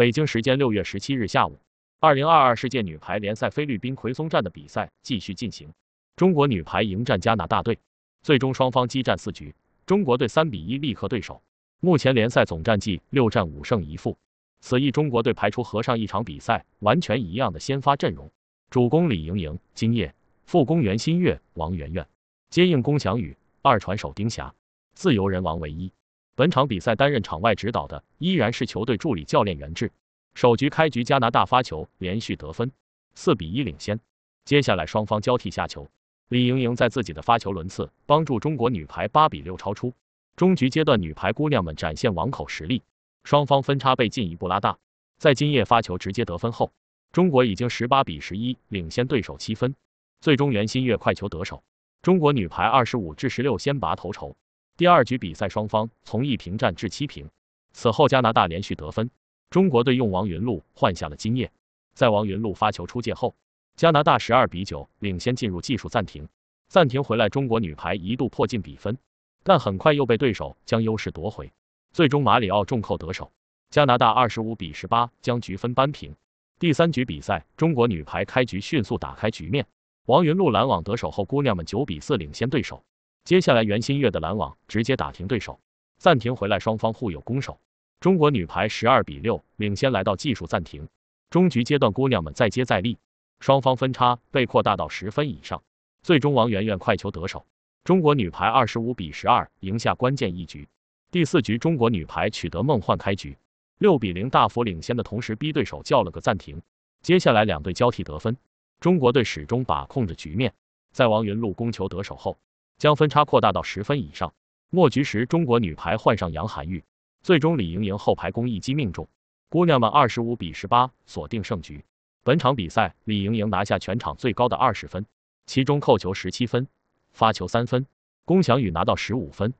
北京时间六月十七日下午，二零二二世界女排联赛菲律宾奎松站的比赛继续进行，中国女排迎战加拿大队，最终双方激战四局，中国队三比一力克对手。目前联赛总战绩六战五胜一负，此役中国队排出和上一场比赛完全一样的先发阵容，主攻李盈莹、金烨，副攻袁心玥、王媛媛，接应龚翔宇，二传手丁霞，自由人王唯一。本场比赛担任场外指导的依然是球队助理教练袁志。首局开局，加拿大发球连续得分，四比一领先。接下来双方交替下球，李盈莹在自己的发球轮次帮助中国女排八比六超出。中局阶段，女排姑娘们展现网口实力，双方分差被进一步拉大。在今夜发球直接得分后，中国已经十八比十一领先对手七分。最终袁心玥快球得手，中国女排二十五至十六先拔头筹。第二局比赛双方从一平战至七平，此后加拿大连续得分，中国队用王云璐换下了金叶，在王云璐发球出界后，加拿大十二比九领先进入技术暂停，暂停回来中国女排一度迫近比分，但很快又被对手将优势夺回，最终马里奥重扣得手，加拿大二十五比十八将局分扳平。第三局比赛中国女排开局迅速打开局面，王云璐拦网得手后，姑娘们九比四领先对手。接下来，袁心玥的拦网直接打停对手，暂停回来，双方互有攻守。中国女排十二比六领先，来到技术暂停。中局阶段，姑娘们再接再厉，双方分差被扩大到十分以上。最终，王媛媛快球得手，中国女排二十五比十二赢下关键一局。第四局，中国女排取得梦幻开局，六比零大幅领先的同时，逼对手叫了个暂停。接下来两队交替得分，中国队始终把控着局面，在王云璐攻球得手后。将分差扩大到十分以上。末局时，中国女排换上杨涵玉，最终李盈莹后排攻一击命中，姑娘们二十五比十八锁定胜局。本场比赛，李盈莹拿下全场最高的二十分，其中扣球十七分，发球三分。龚翔宇拿到十五分，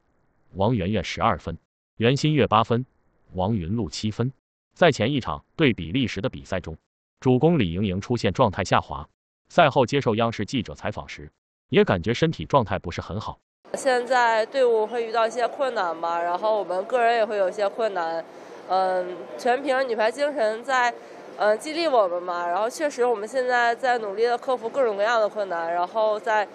王媛媛十二分，袁心玥八分，王云璐七分。在前一场对比利时的比赛中，主攻李盈莹出现状态下滑，赛后接受央视记者采访时。也感觉身体状态不是很好。现在队伍会遇到一些困难吧，然后我们个人也会有一些困难。嗯，全凭女排精神在，嗯，激励我们嘛。然后确实，我们现在在努力的克服各种各样的困难，然后再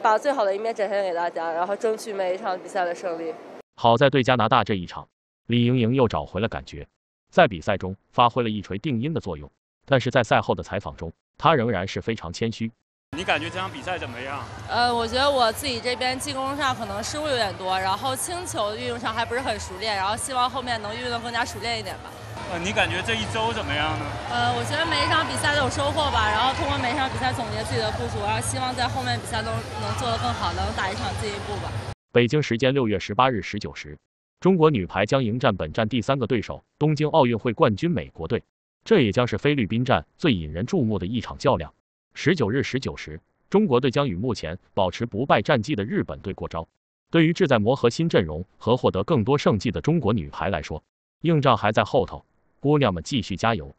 把最好的一面展现给大家，然后争取每一场比赛的胜利。好在对加拿大这一场，李盈莹又找回了感觉，在比赛中发挥了一锤定音的作用。但是在赛后的采访中，她仍然是非常谦虚。你感觉这场比赛怎么样？呃，我觉得我自己这边进攻上可能失误有点多，然后轻球运用上还不是很熟练，然后希望后面能运用更加熟练一点吧。呃，你感觉这一周怎么样呢？呃，我觉得每一场比赛都有收获吧，然后通过每一场比赛总结自己的不足，然后希望在后面比赛都能做得更好，能打一场进一步吧。北京时间六月十八日十九时，中国女排将迎战本站第三个对手——东京奥运会冠军美国队，这也将是菲律宾站最引人注目的一场较量。十九日十九时，中国队将与目前保持不败战绩的日本队过招。对于志在磨合新阵容和获得更多胜绩的中国女排来说，硬仗还在后头，姑娘们继续加油。